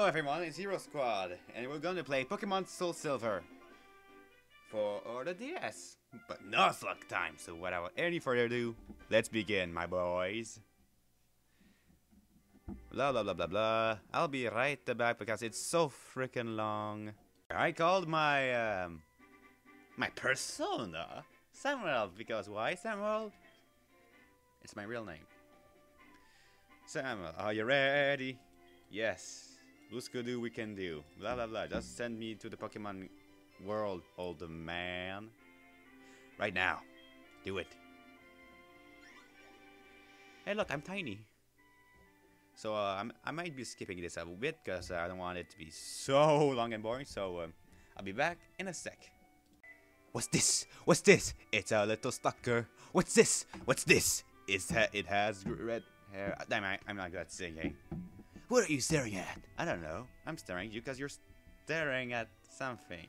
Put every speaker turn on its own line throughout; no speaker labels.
Hello everyone, it's Hero Squad, and we're going to play Pokemon SoulSilver for the DS. But Nuzlocke time, so without any further ado, let's begin, my boys. Blah blah blah blah blah. I'll be right back because it's so freaking long. I called my um my persona Samuel because why Samuel? It's my real name. Samuel, are you ready? Yes. Buskadoo we can do. Blah blah blah. Just send me to the Pokemon world, old man. Right now. Do it. Hey look, I'm tiny. So uh, I might be skipping this a bit because I don't want it to be so long and boring. So um, I'll be back in a sec. What's this? What's this? It's a little stalker. What's this? What's this? Is ha it has red hair? Damn, I, I'm not good at singing. What are you staring at? I don't know. I'm staring at you because you're staring at something.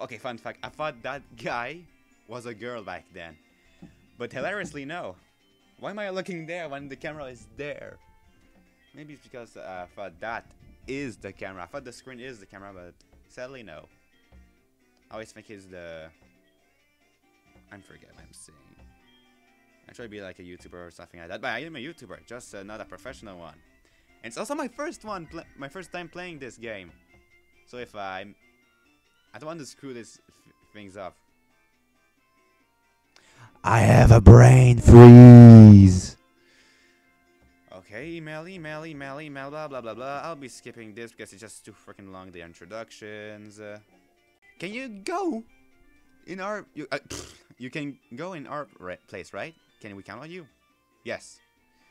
Okay, fun fact. I thought that guy was a girl back then. But hilariously, no. Why am I looking there when the camera is there? Maybe it's because uh, I thought that is the camera. I thought the screen is the camera, but sadly, no. I always think it's the... I'm what I'm saying. I try to be like a YouTuber or something like that, but I am a YouTuber, just uh, not a professional one. And it's also my first one, my first time playing this game. So if I'm... I don't want to screw this things up. I have a brain freeze. Okay, email, email, email, email, blah, blah, blah, blah. I'll be skipping this because it's just too freaking long, the introductions. Uh, can you go in our... You, uh, you can go in our place, right? Can we count on you? Yes.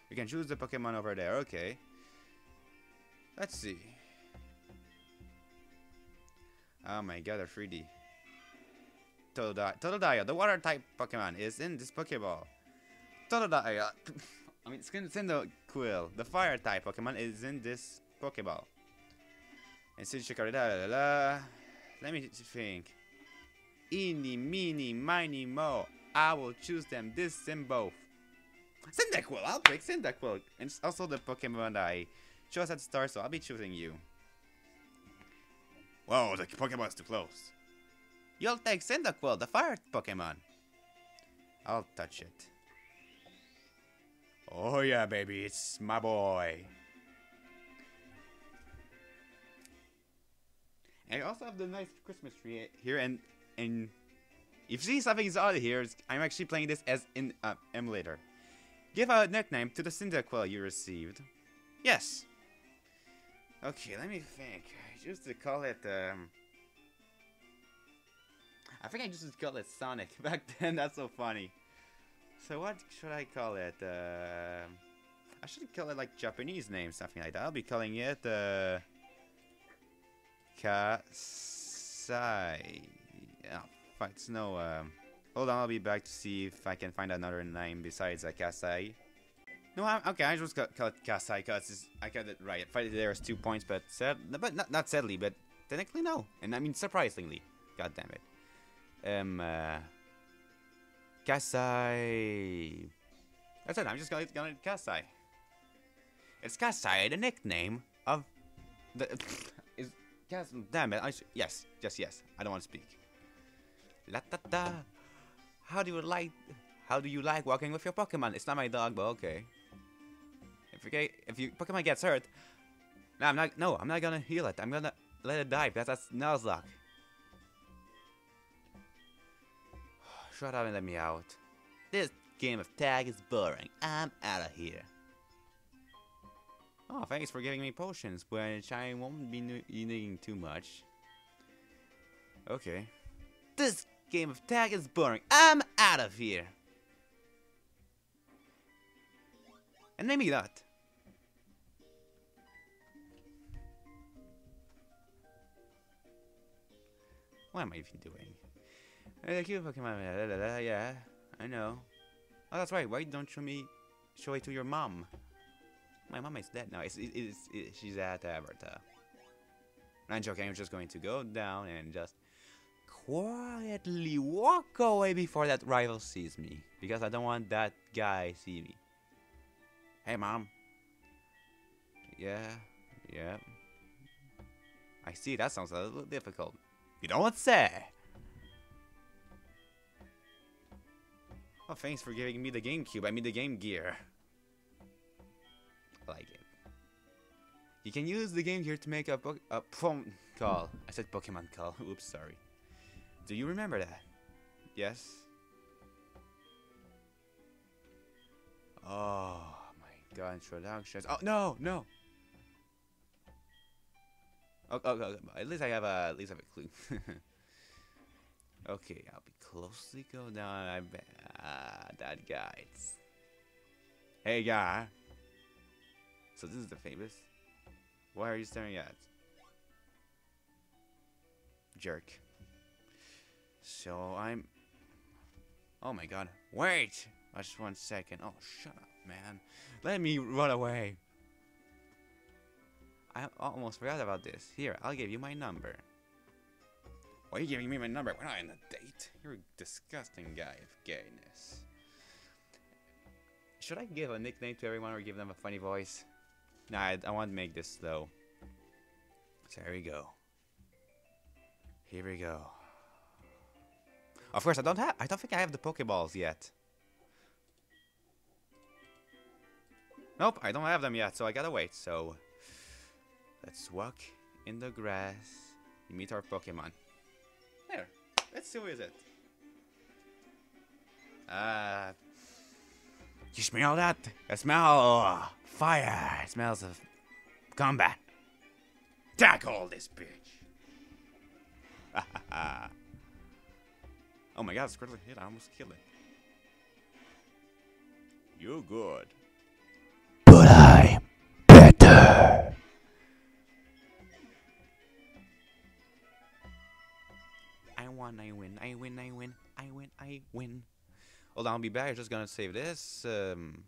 You can choose the Pokemon over there, okay. Let's see. Oh my god, a 3D. Totodile, Totodile, the water type Pokemon, is in this Pokeball. Totodile, I mean, the quill. The fire type Pokemon, is in this Pokeball. And since Chikorita, let me think. Eeny, meeny, miny, mo. I will choose them, this and both. Cyndaquil, I'll pick Cyndaquil. And it's also the Pokemon I chose at the start, so I'll be choosing you. Whoa, the Pokemon's too close. You'll take Cyndaquil, the fire Pokemon. I'll touch it. Oh yeah, baby, it's my boy. And I also have the nice Christmas tree here, and and if you see something's odd here, I'm actually playing this as in uh, emulator. Give a nickname to the Cyndaquil you received. Yes. Okay, let me think. I used to call it, um... I think I just called it Sonic back then, that's so funny. So what should I call it? Uh, I should call it like Japanese name, something like that. I'll be calling it, uh... Kasai. Oh, it's no, um... Hold on, I'll be back to see if I can find another name besides uh, Kasai. No, I'm, okay, I just got, it Kasai because I got it right. Fight there was two points, but sad, but not not sadly, but technically no, and I mean surprisingly. God damn it. Um, uh, Kasai. That's it. I'm just gonna gonna Kasai. It's Kasai, the nickname of the is Kas. Damn it! I yes, yes, yes. I don't want to speak. La. How do you like? How do you like walking with your Pokemon? It's not my dog, but okay. If you get, if your Pokemon gets hurt, no, I'm not. No, I'm not gonna heal it. I'm gonna let it die. Because that's Nuzlocke. Shut up and let me out. This game of tag is boring. I'm out of here. Oh, thanks for giving me potions, which I won't be needing too much. Okay. This game of tag is boring. I'm out of here. And maybe that. What am I even doing? Uh, cute Pokemon, yeah, I know. Oh, that's right. Why don't you me show it to your mom? My mom is dead now. It's, it, it's, it, she's at Aberta. I'm joking. I'm just going to go down and just quietly walk away before that rival sees me. Because I don't want that guy see me. Hey, mom. Yeah, Yeah. I see, that sounds a little difficult. You don't say! Oh, thanks for giving me the GameCube. I mean the Game Gear. I like it. You can use the Game Gear to make a, a phone call. I said Pokemon call. Oops, sorry. Do you remember that? Yes? Oh my god, introductions. Oh, no, no! Oh, oh, oh, at least I have a, at least I have a clue. okay, I'll be closely go down. I bet ah, that guy. Hey, guy. So this is the famous. Why are you staring at? Jerk. So I'm. Oh my god. Wait! Just one second. Oh, shut up, man. Let me run away. I almost forgot about this. Here, I'll give you my number. Why are you giving me my number? We're not in a date. You're a disgusting guy of gayness. Should I give a nickname to everyone or give them a funny voice? Nah, I, I want to make this slow. So here we go. Here we go. Of course, I don't have. I don't think I have the Pokeballs yet. Nope, I don't have them yet, so I gotta wait. So Let's walk in the grass. Meet our Pokemon. There. Let's see who is it. Uh, you smell that? I smell fire. It smells of combat. Tackle this bitch. oh my god, critical hit. I almost killed it. You're good.
But I'm better.
won, I win, I win, I win, I win, I win. Hold on, I'll be back. I'm just gonna save this. Um,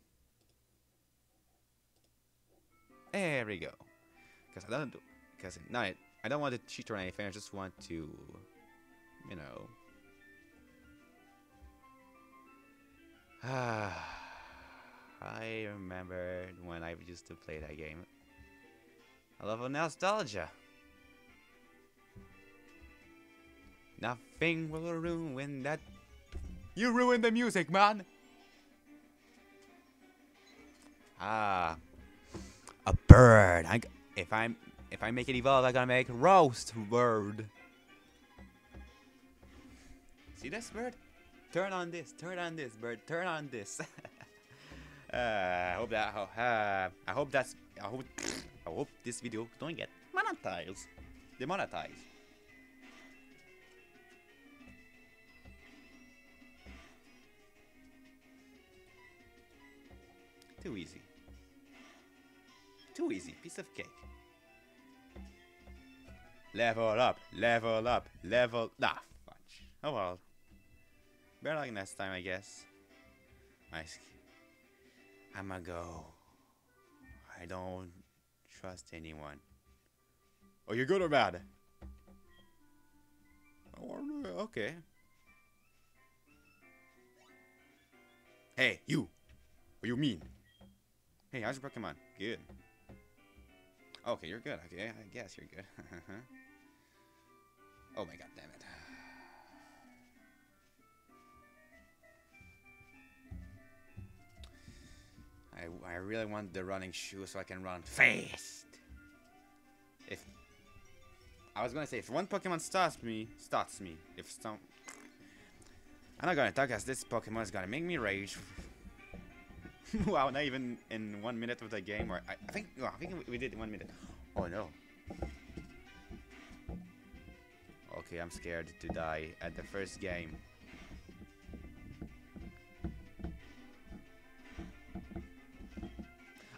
there we go. Because I don't, because no, I, I don't want to cheat or anything. I just want to, you know. I remember when I used to play that game. I love a nostalgia. Nothing will ruin that. You ruined the music, man! Ah. A bird. I, if I'm if I make it evolve, I gotta make roast bird. See this bird? Turn on this. Turn on this bird. Turn on this. uh, I hope that. Uh, I hope that's. I hope. I hope this video don't get monetized. Demonetized. Too easy. Too easy. Piece of cake. Level up, level up, level... Ah, fudge. Oh well. Better like next time, I guess. Nice. I'ma go. I don't trust anyone. Oh, you're good or bad? Oh, okay. Hey, you. What you mean? Hey, how's your Pokemon? Good. Okay, you're good. Okay, I guess you're good. Uh-huh. oh my god, damn it. I, I really want the running shoe so I can run fast. If I was gonna say if one Pokemon stops me, stops me. If some, I'm not gonna talk as this Pokemon is gonna make me rage wow, not even in one minute of the game, or I, I think, oh, I think we did in one minute. Oh no. Okay, I'm scared to die at the first game.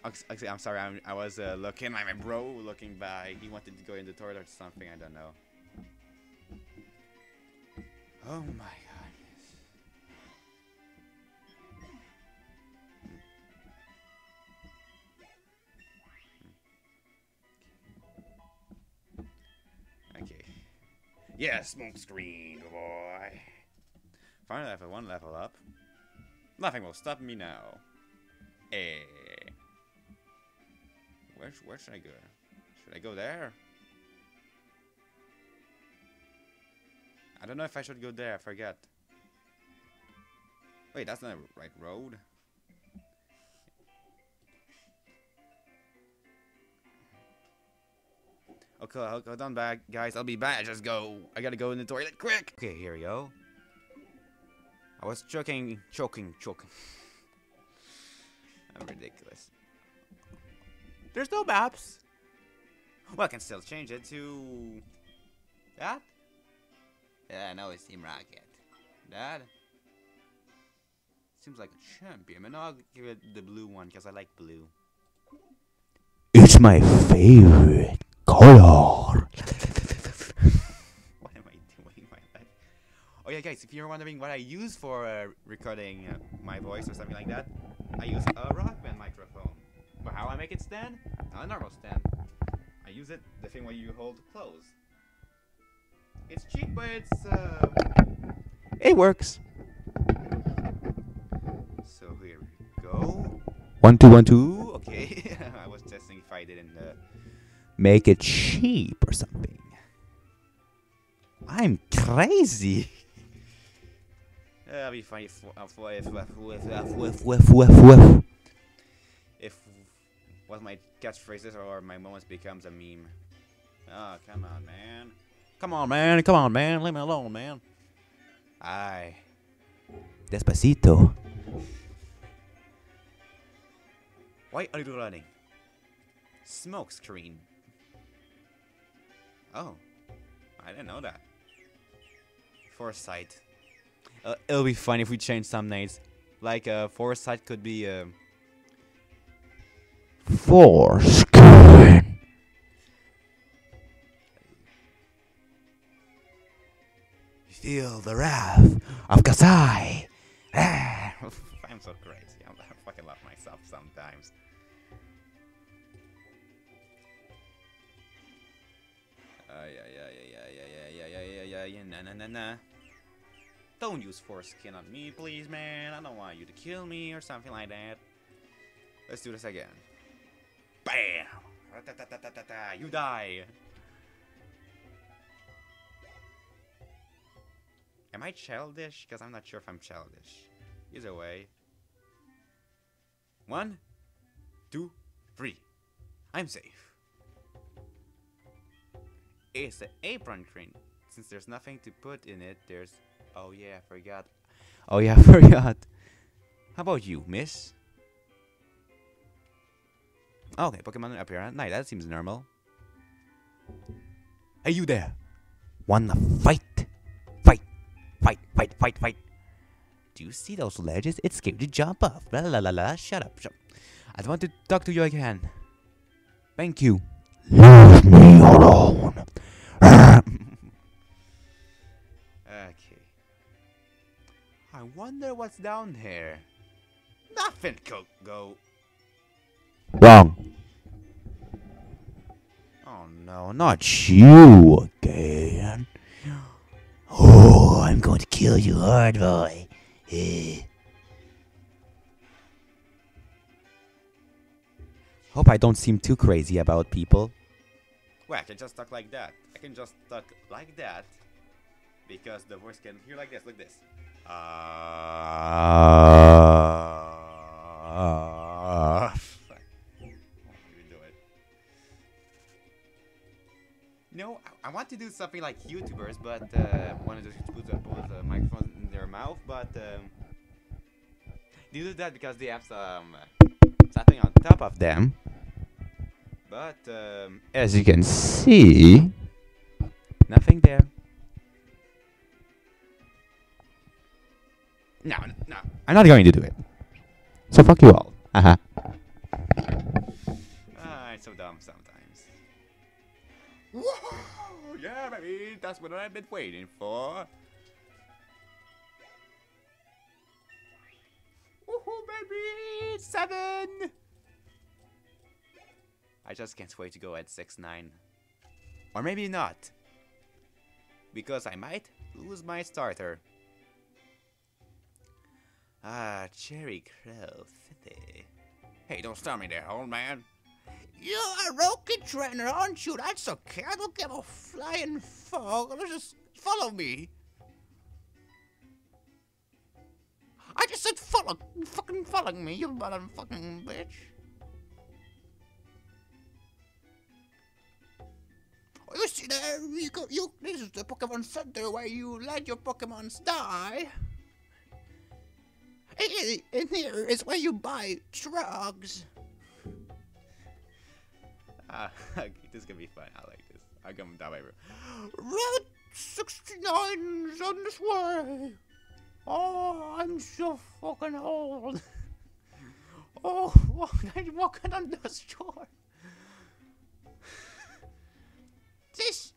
I'm sorry, I'm, i was uh, looking, my bro looking by. He wanted to go in the toilet or something, I don't know. Oh my god. Okay. Yeah, smoke screen, boy. Finally, I have one level up. Nothing will stop me now. Eh. Where, where should I go? Should I go there? I don't know if I should go there, I forget. Wait, that's not the right road. Okay, hold on back, guys. I'll be back. Just go. I gotta go in the toilet quick. Okay, here we go. I was choking, choking, choking. I'm ridiculous. There's no maps. Well, I can still change it to that. Yeah, no, it's Team Rocket. That seems like a champion, and I'll give it the blue one because I like blue.
It's my favorite color.
what am I doing? My life? Oh yeah, guys, if you're wondering what I use for uh, recording uh, my voice or something like that, I use a Rockman microphone. But how I make it stand? Not a normal stand. I use it, the thing where you hold clothes. It's cheap, but it's uh,
It works.
So here we go.
One, two, one, two.
Okay. I was testing if I didn't. Uh,
Make it cheap or something. I'm crazy.
uh, it'll be funny if, if, if, if, if, if,
whiff, whiff, whiff.
If what my catchphrases or my moments becomes a meme. Oh, come on, man.
Come on, man. Come on, man. Leave me alone, man.
Aye.
Despacito.
Why are you running? Smoke screen. Oh, I didn't know that. Foresight. Uh, it'll be fun if we change some names. Like, uh, Foresight could be, uh,
foreskin. Feel the wrath of Kasai.
I'm so crazy. I fucking love myself sometimes. Don't use foreskin on me, please, man. I don't want you to kill me or something like that. Let's do this again. Bam! You die! Am I childish? Because I'm not sure if I'm childish. Either way. One, two, three. I'm safe. It's the apron crane. Since there's nothing to put in it, there's. Oh yeah, I forgot. Oh yeah, I forgot. How about you, miss? Okay, Pokemon appear at night. That seems normal.
Hey, you there? Wanna fight? Fight, fight, fight, fight, fight. Do you see those ledges? It's scary to jump off. La la la la. Shut up. Shut. I don't want to talk to you again. Thank you. Leave me alone.
Okay. I wonder what's down here. Nothing could go.
Wrong. Oh no, not you again. Oh, I'm going to kill you hard, boy. Eh. Hope I don't seem too crazy about people.
Well, I can just talk like that. I can just talk like that. Because the voice can hear like this, like this. Uh, Won't to do something like YouTubers, but uh, want to just put a, the microphone in their mouth, but um, they do that because they have some something on top of them. But um,
As you can see,
nothing there. No, no.
I'm not going to do it. So fuck you all. Uh-huh.
Ah, Baby, that's what I've been waiting for. Woohoo, baby! Seven! I just can't wait to go at 6 9. Or maybe not. Because I might lose my starter. Ah, Cherry Crow City. Hey, don't stop me there, old man. You're a rocket trainer, aren't you? That's okay. I don't give a flying fuck. Just follow me. I just said follow, fucking follow me, you motherfucking bitch. Oh, you see there, you, you, this is the Pokemon Center where you let your Pokemons die. In here is where you buy drugs. Ah, this is gonna be fun. I like this. I'm gonna die by Red 69 is on this way. Oh, I'm so fucking old. Oh, I'm walking on the store. This.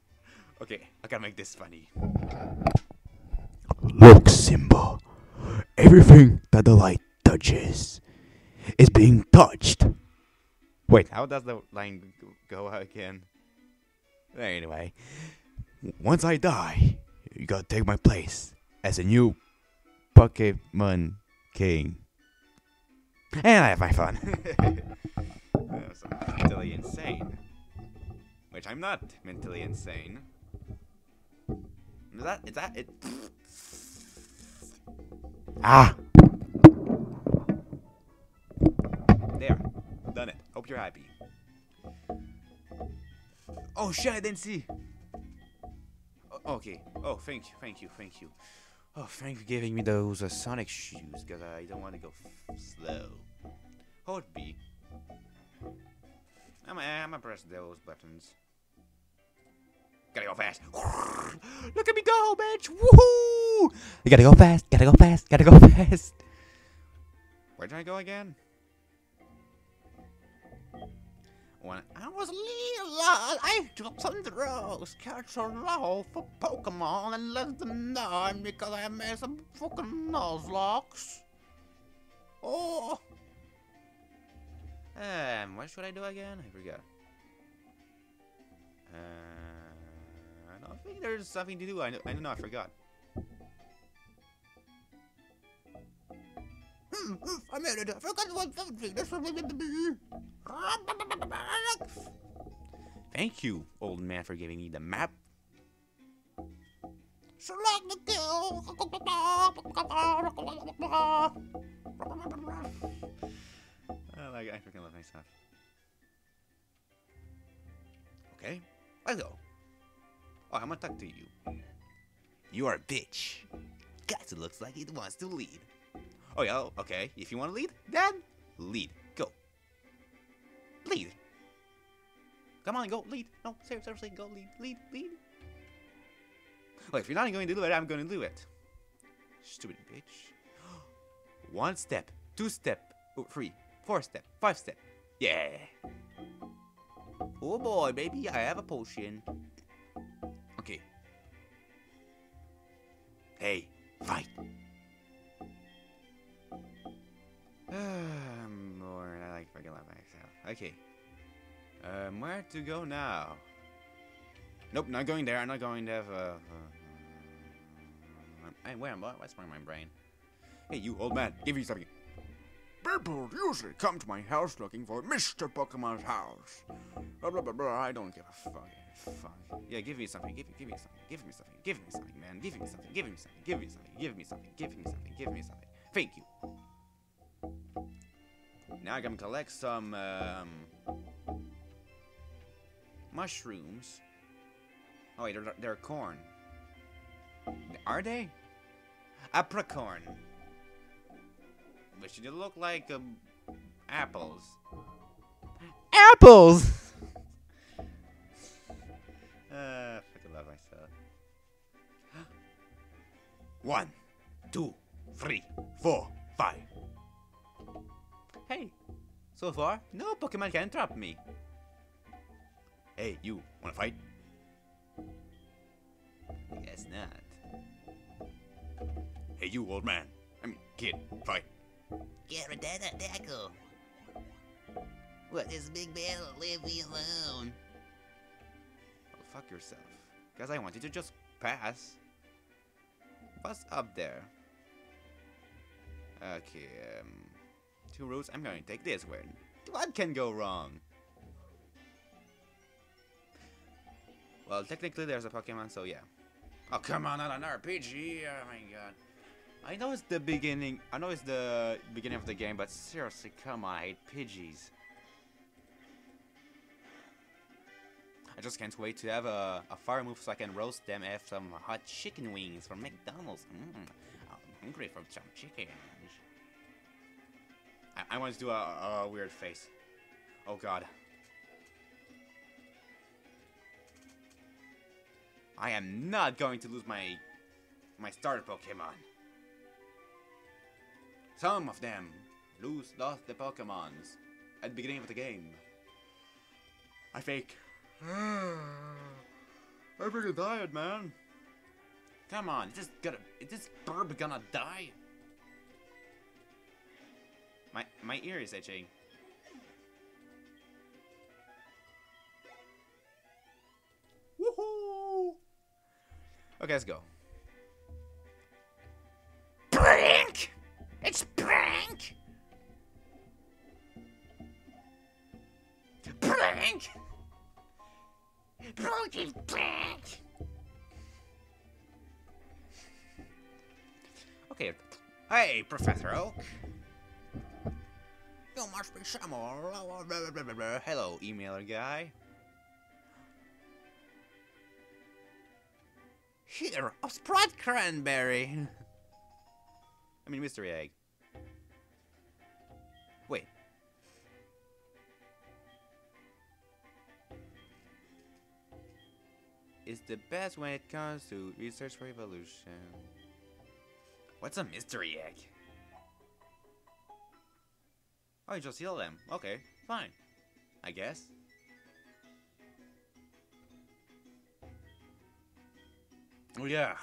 Okay, I gotta make this funny.
Look, Simba. Everything that the light touches is being touched.
Wait, how does the line go again?
Anyway, once I die, you gotta take my place as a new Pokemon King. And I have my fun.
I'm mentally insane. Which I'm not mentally insane. Is that, is that it?
Ah!
Hope you're happy. Oh shit, I didn't see. O- okay. Oh, thank you, thank you, thank you. Oh, thank you for giving me those uh, Sonic shoes, because I don't want to go slow. Hold B. I'm I'm gonna press those buttons. Gotta go fast. Look at me go, bitch! Woohoo!
You gotta go fast, gotta go fast, gotta go fast.
Where did I go again? When I was little, I took some drugs, catch a law for Pokemon, and let them die because I made some fucking Nuzlockes. Oh. Um, what should I do again? I forgot. Uh, I don't think there's something to do. I I know I forgot. I made it. I forgot what something. Thank you, old man, for giving me the map. I like. I freaking love myself. Okay, let's go. Oh, I'm gonna talk to you. You are a bitch. It looks like he wants to lead. Oh yeah, oh, okay. If you want to lead, then lead. Go. Lead. Come on, go lead. No, seriously, go lead, lead, lead. Well, if you're not going to do it, I'm going to do it. Stupid bitch. One step, two step, oh, three, four step, five step. Yeah. Oh boy, baby, I have a potion. Okay. Hey, fight. I'm bored. I like freaking love myself. Okay. Um, where to go now? Nope, not going there. I'm not going there. Uh, uh, hey, where am I? What's wrong with my brain? Hey, you old man, give me something. People usually come to my house looking for Mr. Pokemon's house. Blah blah blah blah. I don't give a fuck. Fuck. Yeah, give me something. Give, me, give me something. Give me something. Give me something, man. Give me something. Give me something. Give me something. Give me something. Give me something. Give me something. Thank you. Now I can collect some um, mushrooms. Oh wait, they're, they're corn. Are they? Apricorn. Which they look like um, apples.
Apples!
Uh, fucking love myself. One, two, three, four, five. Hey, so far, no Pokemon can trap me. Hey, you, wanna fight? Guess not. Hey, you, old man. I mean, kid, fight.
Garadana Dackle. What, this big man will leave me alone?
Oh, fuck yourself. Because I want you to just pass. What's up there? Okay, um... Two routes, I'm going to take this one. What can go wrong? Well, technically there's a Pokemon, so yeah. Oh, come on, not an RPG. Oh my god. I know it's the beginning. I know it's the beginning of the game, but seriously, come on, I hate Pidgeys. I just can't wait to have a, a fire move so I can roast them have some hot chicken wings from McDonald's. Mm, I'm hungry for some chicken. I, I want to do a, a weird face. Oh god. I am not going to lose my my starter Pokemon. Some of them lose lost the Pokemons at the beginning of the game. I fake. I'm freaking tired, man. Come on, is this gonna is this burb gonna die? My my ear is itching. Woohoo! Okay, let's go.
Brink! It's Brink! Brink! Brink is Brink!
Okay. Hey, Professor Oak. You must be. Hello, emailer guy. Here, a Sprite Cranberry. I mean, mystery egg. Wait. Is the best when it comes to research for evolution. What's a mystery egg? Oh, you just heal them. Okay, fine. I guess. Oh yeah.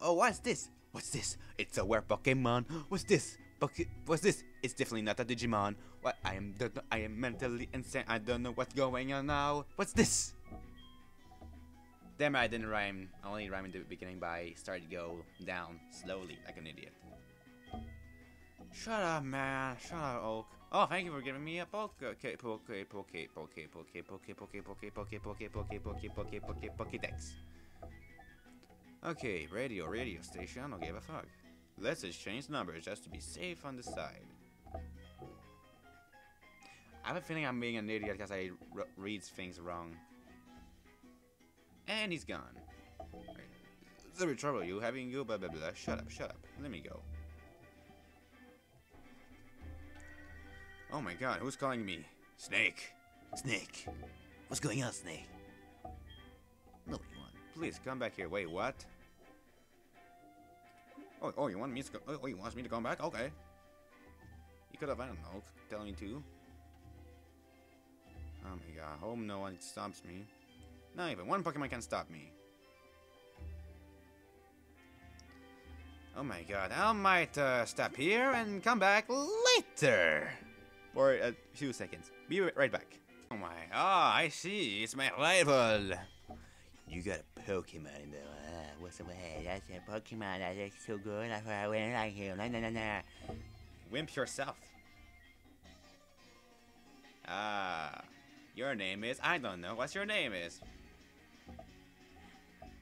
Oh, what's this? What's this? It's a rare Pokemon. What's this? Poke what's this? It's definitely not a Digimon. What? I am I am mentally insane. I don't know what's going on now. What's this? Damn, it, I didn't rhyme. I only rhymed in the beginning, but I started to go down slowly like an idiot. Shut up, man. Shut up, Oak. Oh, thank you for giving me a poke, poke, poke, poke, poke, poke, poke, poke, poke, poke, poke, poke, poke, poke, poke, poke, pokedex. Okay, radio, radio station. I don't give a fuck. Let's exchange numbers just to be safe on the side. I have a feeling I'm being an idiot because I r reads things wrong. And he's gone. Right. There trouble you having you blah blah blah. Shut up, shut up. Let me go. Oh my god, who's calling me? Snake.
Snake. What's going on, Snake? No, you want.
Please come back here. Wait, what? Oh, oh, you want me to go? Oh, oh you want me to come back? Okay. You could have, I don't know, telling me to. Oh my god, hope no one stops me. Not even one Pokemon can stop me. Oh my god, I might uh, stop here and come back later. For a few seconds. Be right back. Oh my, ah, I see, it's my rival.
You got a Pokemon in there. Uh, what's the way? That's a Pokemon that looks so good. That's why I went like him. Nah, nah, nah, nah.
Wimp yourself. Ah, your name is, I don't know, what's your name is?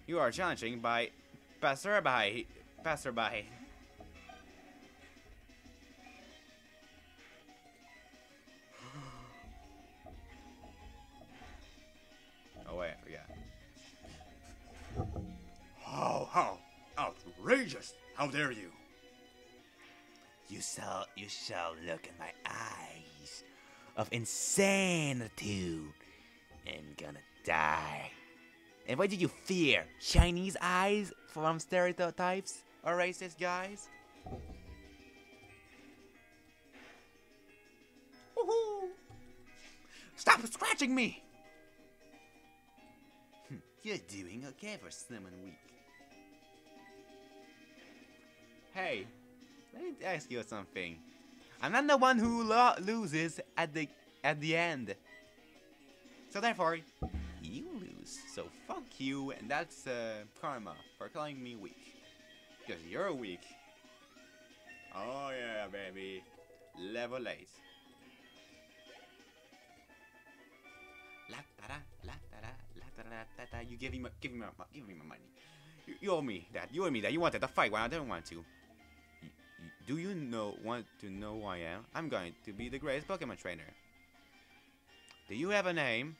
You are challenging by passerby. Passerby. oh wait, I forgot. How, how outrageous! How dare you!
You shall, you shall look in my eyes of insanity and gonna die. And what did you fear? Chinese eyes from stereotypes or racist guys?
Woohoo! Stop scratching me!
Hmm, you're doing okay for slim and weak.
Hey, let me ask you something. I'm not the one who lo loses at the at the end. So therefore, you lose. So fuck you, and that's uh, karma for calling me weak. Because you're weak. Oh yeah, baby. Level 8. La da da, la da da, la da da da da. You give me, give me, my, give me my money. You, you owe me that. You owe me that. You wanted to fight when I didn't want to. Do you know want to know who I am? I'm going to be the greatest Pokemon trainer. Do you have a name?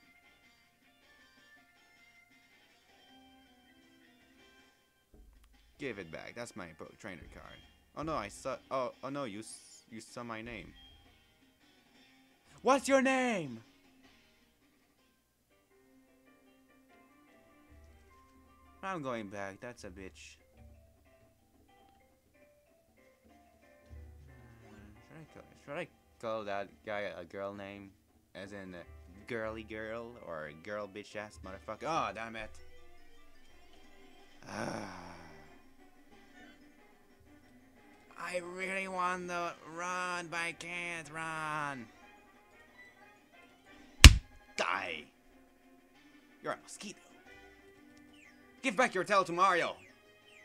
Give it back. That's my trainer card. Oh no, I saw. Oh, oh no, you you saw my name. What's your name? I'm going back. That's a bitch. Should I call, should I call that guy a girl name? As in a girly girl or a girl bitch ass motherfucker? Oh, damn it. Ah. I really want to run, but I can't run. Die. You're a mosquito. Give back your tail to Mario.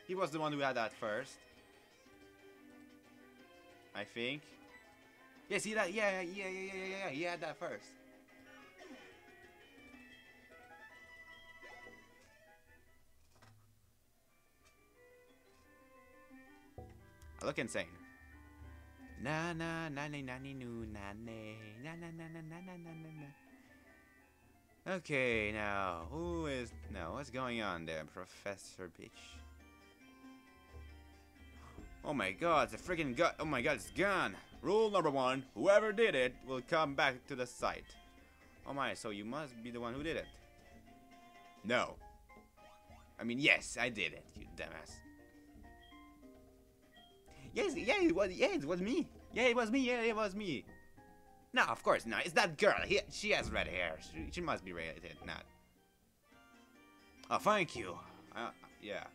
He was the one who had that first. I think. Yeah, see that? Yeah, yeah, yeah, yeah, yeah, yeah. He had that first. I look insane. Na na na na na na na na na na na na na na. Okay, now who is now? What's going on there, Professor Bitch? Oh my God! A freaking gut! Oh my God! It's gone. Rule number one: Whoever did it will come back to the site. Oh my! So you must be the one who did it. No. I mean, yes, I did it. You dumbass. Yes, yeah, it was. Yeah, it was me. Yeah, it was me. Yeah, it was me. No, of course not. It's that girl. He, she has red hair. She, she must be related. Not. Oh, thank you. Uh, yeah.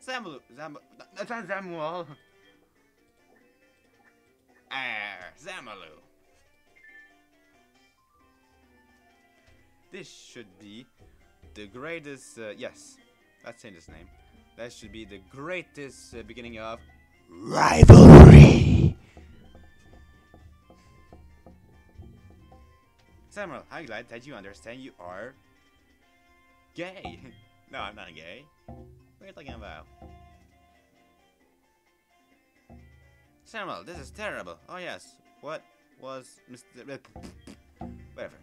Samuel. Samuel. That's Samuel. Ah, Zamalu. This should be the greatest. Uh, yes, that's saying his name. That should be the greatest uh, beginning of
Rivalry.
Samuel. I'm glad that you understand you are gay. no, I'm not gay. What are you talking about? Samuel, this is terrible. Oh yes. What was Mr. Whatever.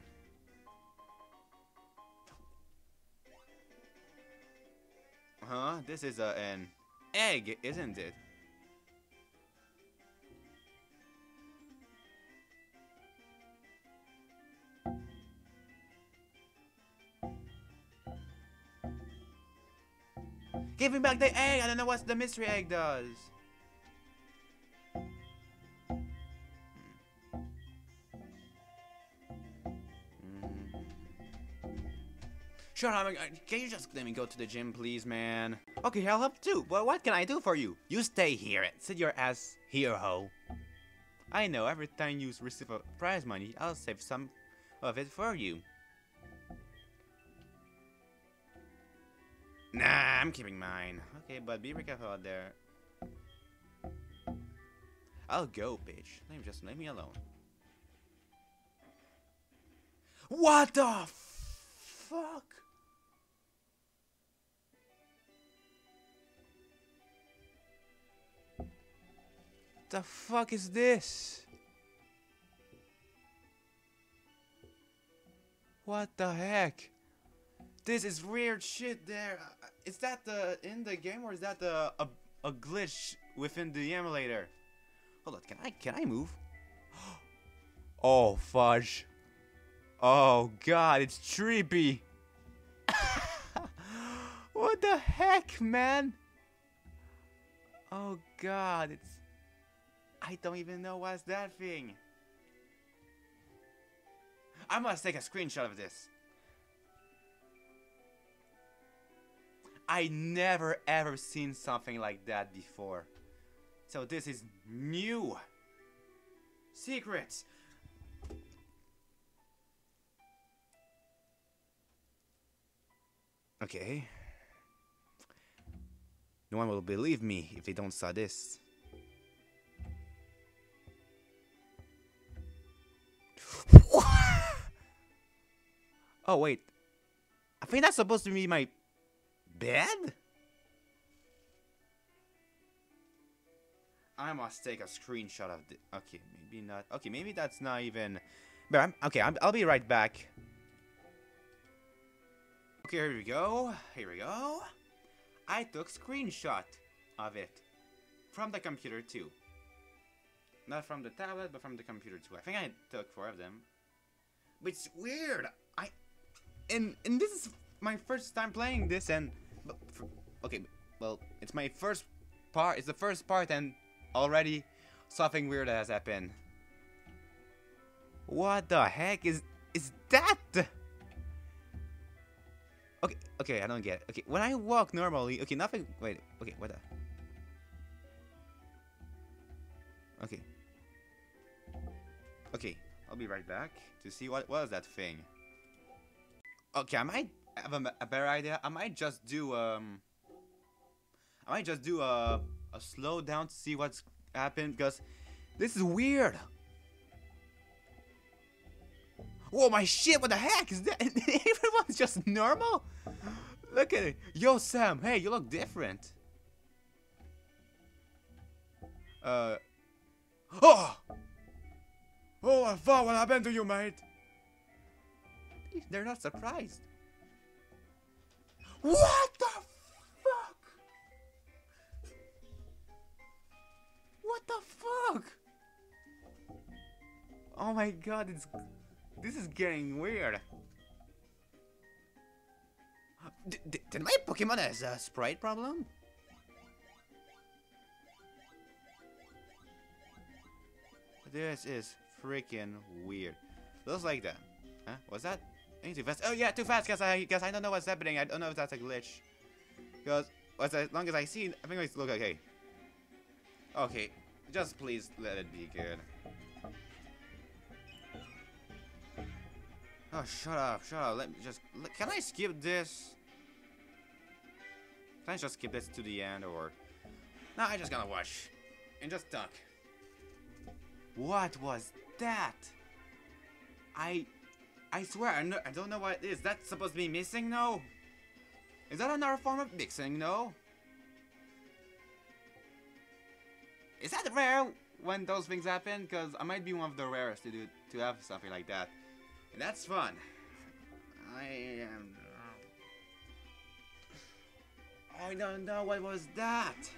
This is an egg, isn't it? Give me back the egg! I don't know what the mystery egg does. Sure, I'm, uh, can you just let me go to the gym, please, man? Okay, I'll help too. But what can I do for you? You stay here sit your ass here, ho. I know, every time you receive a prize money, I'll save some of it for you. Nah, I'm keeping mine. Okay, but be careful out there. I'll go, bitch. Let me just leave me alone. What the fuck? The fuck is this? What the heck? This is weird shit there. Uh, that the in the game or is that the a, a glitch within the emulator? Hold on, can I can I move? Oh fudge. Oh god, it's trippy. what the heck, man? Oh god, it's I don't even know what's that thing. I must take a screenshot of this. I never ever seen something like that before. So this is new. Secrets. Okay. No one will believe me if they don't saw this. Oh, wait. I think that's supposed to be my bed? I must take a screenshot of the. Okay, maybe not. Okay, maybe that's not even. But I'm okay. I'm, I'll be right back. Okay, here we go. Here we go. I took screenshot of it from the computer too. Not from the tablet, but from the computer too. I think I took four of them. But it's weird. I and and this is my first time playing this, and for, okay, well, it's my first part. It's the first part, and already something weird has happened. What the heck is is that? Okay, okay, I don't get it. Okay, when I walk normally, okay, nothing. Wait, okay, what the? Okay. Okay, I'll be right back to see what was that thing. Okay, I might have a, a better idea. I might just do um. I might just do a a slow down to see what's happened because this is weird. Whoa, my shit! What the heck is that? Everyone's just normal. Look at it. Yo, Sam. Hey, you look different. Uh. Oh! Oh, I thought what happened to you, mate? They're not surprised. What the fuck? What the fuck? Oh my god, it's this is getting weird. D did my Pokemon has a sprite problem? This is freaking weird. Looks like that. Huh? What's that? Too fast. Oh yeah, too fast. Cause I, cause I don't know what's happening. I don't know if that's a glitch. Cause as long as I see, I think it's look okay. Okay, just please let it be good. Oh, shut up, shut up. Let me just. Can I skip this? Can I just skip this to the end, or? No, I just gonna watch and just talk. What was that? I, I swear, I, I don't know what it is. That's supposed to be MissingNo? Is that another form of MissingNo? Is that rare when those things happen? Because I might be one of the rarest to do to have something like that. And that's fun. I am. I don't know what was that.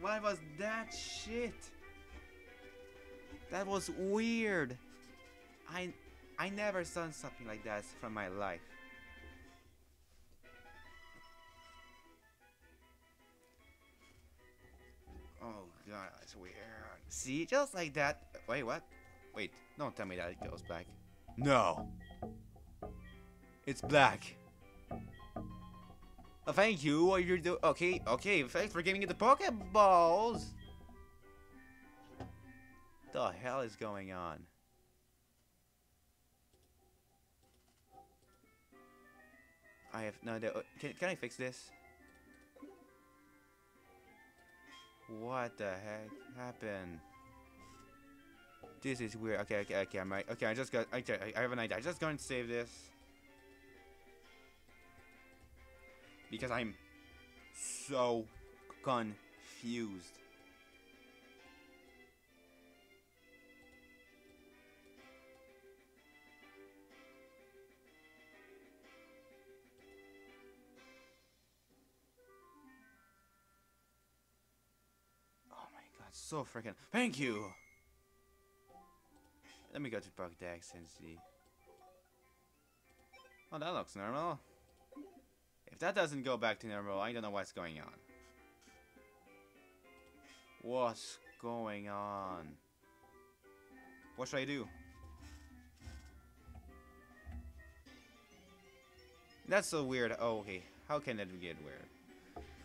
What was that shit? That was weird. I I never saw something like that from my life. Oh god, that's weird. See, just like that. Wait, what? Wait, don't tell me that it goes back. No. It's black. Oh, thank you. What you're doing? Okay, okay. Thanks for giving me the Pokeballs. The hell is going on? I have no idea. Oh, can, can I fix this? What the heck happened? This is weird. Okay, okay, okay. I might. Okay, I just got. Okay, I have an idea. I just going to save this because I'm so confused. So freaking. Thank you! Let me go to Pokedex and see. Oh, that looks normal. If that doesn't go back to normal, I don't know what's going on. What's going on? What should I do? That's so weird. Oh, okay. How can that get weird?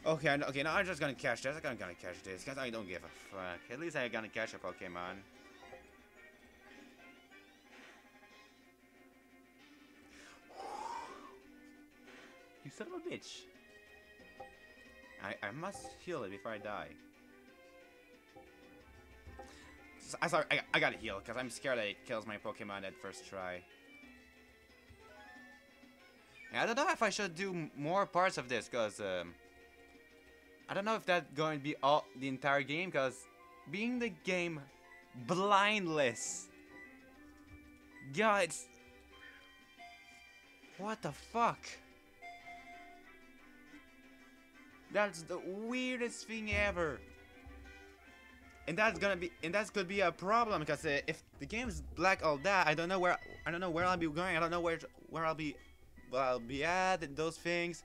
Okay, I, okay, now I'm just gonna catch this. I'm gonna catch this, because I don't give a fuck. At least I'm gonna catch a Pokemon. You son of a bitch. I, I must heal it before I die. I sorry, I, I gotta heal, because I'm scared that it kills my Pokemon at first try. I don't know if I should do more parts of this, cause um, I don't know if that's going to be all the entire game, cause being the game blindless, yeah, it's what the fuck. That's the weirdest thing ever. And that's gonna be, and that's could be a problem because uh, if the game's black all that, I don't know where, I don't know where I'll be going. I don't know where, where I'll be, where I'll be at and those things.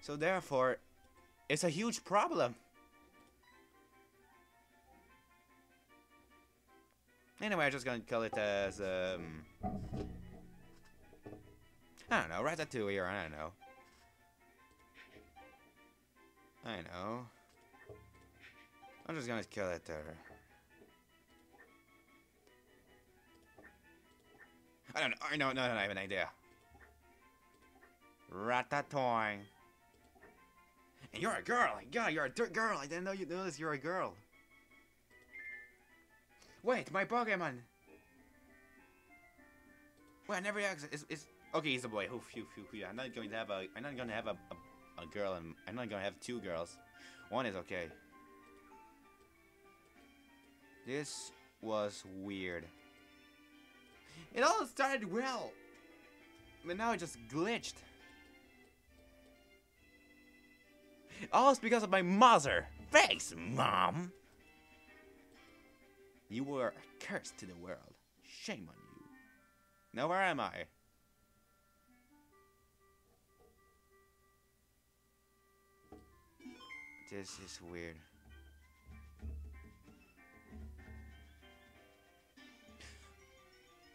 So therefore, it's a huge problem. Anyway, I'm just gonna call it as um, I don't know, Ratatouille or I don't know. I know. I'm just gonna kill it there. I don't know. I know. No, no, I have an idea. Ratatouille. And you're a girl. Yeah, you're a dirt girl. I didn't know you knew this. You're a girl. Wait, my Pokemon. Wait, I never asked. Is is okay? He's a boy. Oh, phew, phew, phew. I'm not going to have a. I'm not going to have a, a, a girl, and I'm not going to have two girls. One is okay. This was weird. It all started well, but now it just glitched. All is because of my mother. Thanks, mom. You were a curse to the world. Shame on you. Now where am I? This is weird.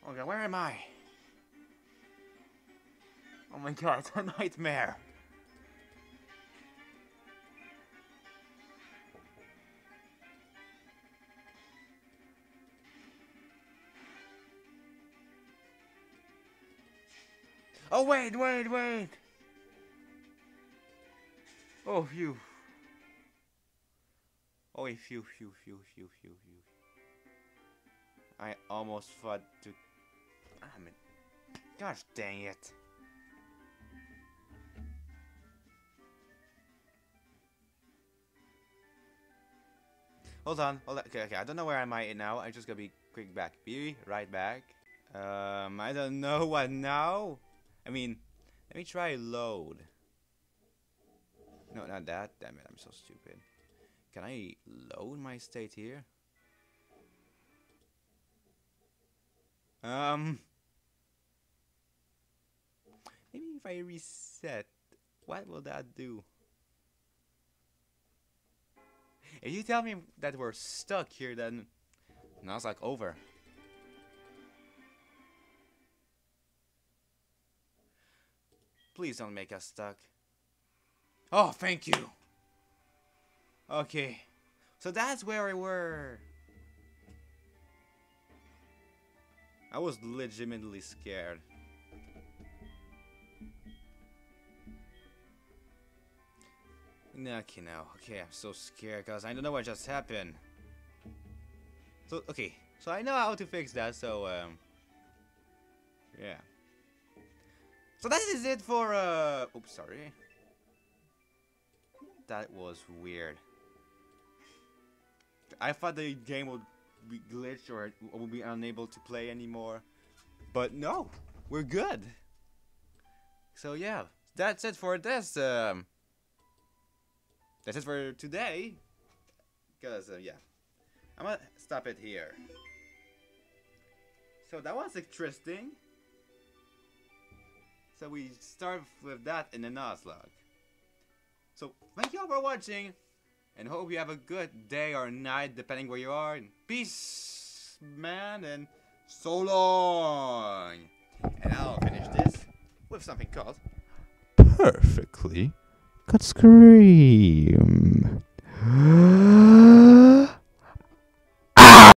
Okay, where am I? Oh my god, it's a nightmare. Oh wait, wait, wait. Oh phew. Oh phew, phew, phew, phew, phew, phew. I almost thought to. I mean, gosh dang it. Hold on, hold on. Okay, okay. I don't know where I am I now. I'm just gotta be quick back. Be right back. Um, I don't know what now. I mean, let me try load. No, not that. Damn it, I'm so stupid. Can I load my state here? Um, maybe if I reset, what will that do? If you tell me that we're stuck here, then now it's like over. Please don't make us stuck. Oh, thank you. Okay. So that's where we were. I was legitimately scared. Okay, now. Okay, I'm so scared because I don't know what just happened. So, okay. So I know how to fix that, so, um... Yeah. So that is it for, uh... Oops, sorry. That was weird. I thought the game would be glitched or would be unable to play anymore. But no, we're good. So yeah, that's it for this. Um, that's it for today. Cause uh, yeah, I'm gonna stop it here. So that was interesting. So we start with that in the Nuzlocke. So thank you all for watching, and hope you have a good day or night depending where you are. And peace, man, and so long. And I'll finish this with something called
Perfectly. Cut scream.